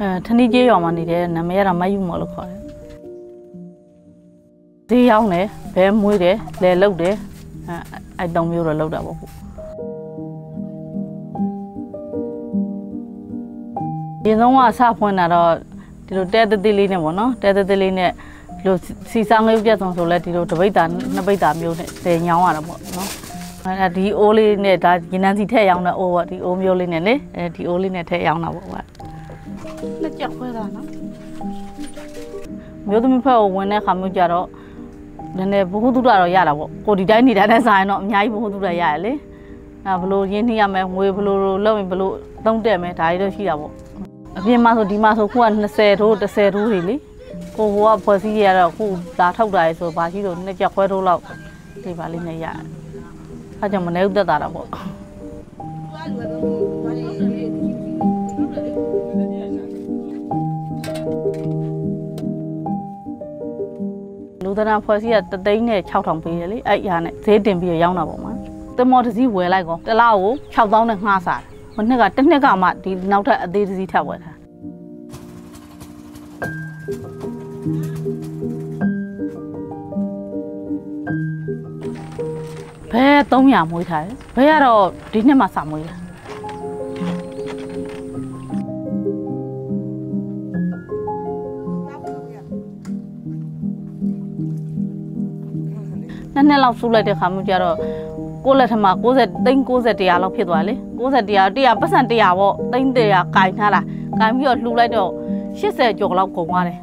အဲထဏီကျေးရွာမှာနေတဲ့နာမည်ကတော့မယူမော်လို့ခေါ်တယ်ဈေးရောက်တယ်ဘဲမွေးတယ်လဲလုတ်တယ်အဲအဲ့တုံးမျိုးတော့လုတ်တာပေါ့ ခုဒီဆုံးကစဖွင့်တာတော့ဒီလိုတဲတဲသေးလေးနဲ့ပေါ့နော်တဲတဲသေးလေးနဲ့ဒီလိုစီစားငယ်ပြတ်ဆုံးဆိုလဲဒီလိုတပိတ်တာနှစ်ပိတ်တာမျိုးနဲ့တဲညောင်းရတာပေါ့နော်အဲ့ဒါဒီအိုးလေးနဲ့ဒါရင်းနှန်းစီထည့်ရောင်းတဲ့အိုးပေါ့ဒီအိုးမျိုးလေးနဲ့လေအဲဒီအိုးလေးနဲ့ထည့်ရောင်းတာပေါ့ဟုတ်လက်ကြခွဲတာနော်မျိုးသမီးဖက်ကိုဝင်တဲ့ခါမျိုးကြတော့နည်းနည်းဘ ഹു တုဒတော့ရတာပေါ့ကိုဒီတိုင်းနေတဲ့တဲ့ဆိုင်တော့အများကြီးဘ ഹു တုဒရရလေအဲဘလို့ရင်းနှီးရမယ်ငွေဘလို့လောက်ရင်ဘလို့သုံးတက်မယ်ဒါတွေတော့ရှိတာပေါ့ အပြင်မှာဆိုဒီမှာဆိုခုက20ထိုး30ထိုးတွေလေကိုဟိုကဖွဲ့စည်းရတော့ခုလာထောက်တာရဆိုဘာရှိလို့နှစ်ကြခွဲထိုးလောက်ဒီပါလေးနဲ့ရတယ်အဲကြောင့်မနေဥသက်တာတော့ပေါ့လူသဏ္ဍာန်ဖွဲ့စည်းကတသိန်းနဲ့6000ပေးတယ်လေအဲ့ရနဲ့ဈေးတင်ပြီးတော့ရောင်းတာပေါ့မှာတမောတစ်စီးဝယ်လိုက်ကောတစ်လားကို6000နဲ့ငှားစားတယ် မနှစ်ကတစ်နှစ်ကမှဒီနောက်ထပ်အသေးတစ်စီးထပ်ဝယ်ထားဘဲ300မွေးထားတယ်ဘဲကတော့ဒီနှစ်မှစမွေးလာနှစ်နှစ်လောက်ဆူလိုက်တဲ့ခါမှကျတော့ ကိုယ့်လက်ထမှာ60သိန်း60တရားလောက်ဖြစ်သွားလေ60တရား100ပတ်စံ100ပေါ့သိန်း100ကင်ထားတာကင်ပြီးတော့လှူလိုက်တော့80ကျော်လောက်ကုန်သွားတယ်